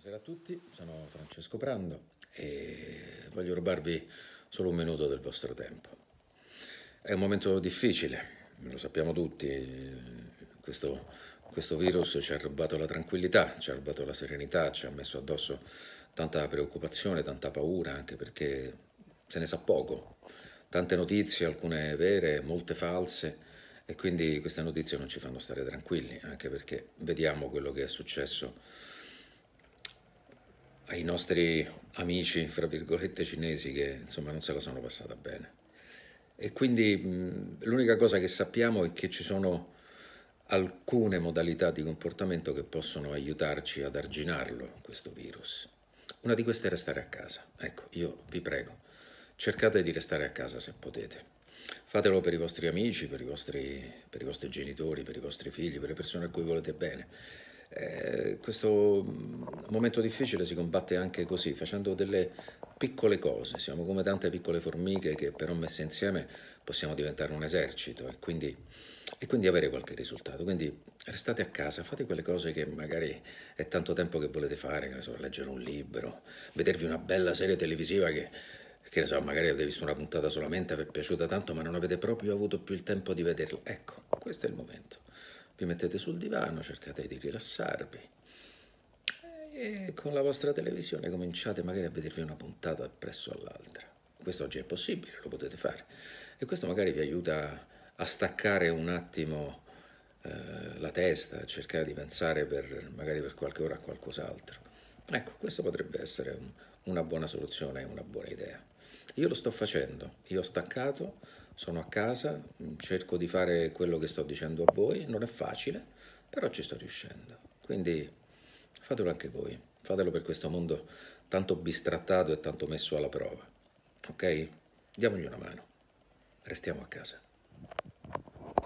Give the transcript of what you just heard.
Buonasera a tutti, sono Francesco Prando e voglio rubarvi solo un minuto del vostro tempo. È un momento difficile, lo sappiamo tutti, questo, questo virus ci ha rubato la tranquillità, ci ha rubato la serenità, ci ha messo addosso tanta preoccupazione, tanta paura, anche perché se ne sa poco. Tante notizie, alcune vere, molte false, e quindi queste notizie non ci fanno stare tranquilli, anche perché vediamo quello che è successo ai nostri amici, fra virgolette, cinesi che insomma non se la sono passata bene. E quindi l'unica cosa che sappiamo è che ci sono alcune modalità di comportamento che possono aiutarci ad arginarlo, questo virus. Una di queste è restare a casa. Ecco, io vi prego, cercate di restare a casa se potete. Fatelo per i vostri amici, per i vostri, per i vostri genitori, per i vostri figli, per le persone a cui volete bene eh, questo mm, momento difficile si combatte anche così, facendo delle piccole cose. Siamo come tante piccole formiche che però messe insieme possiamo diventare un esercito e quindi, e quindi avere qualche risultato. Quindi restate a casa, fate quelle cose che magari è tanto tempo che volete fare, che so, leggere un libro, vedervi una bella serie televisiva che, che ne so, magari avete visto una puntata solamente, vi è piaciuta tanto, ma non avete proprio avuto più il tempo di vederla. Ecco, questo è il momento vi mettete sul divano, cercate di rilassarvi e con la vostra televisione cominciate magari a vedervi una puntata appresso all'altra. Questo oggi è possibile, lo potete fare e questo magari vi aiuta a staccare un attimo eh, la testa, a cercare di pensare per, magari per qualche ora a qualcos'altro. Ecco, questo potrebbe essere un, una buona soluzione, una buona idea. Io lo sto facendo, io ho staccato, sono a casa, cerco di fare quello che sto dicendo a voi, non è facile, però ci sto riuscendo. Quindi fatelo anche voi, fatelo per questo mondo tanto bistrattato e tanto messo alla prova. Ok? Diamogli una mano. Restiamo a casa.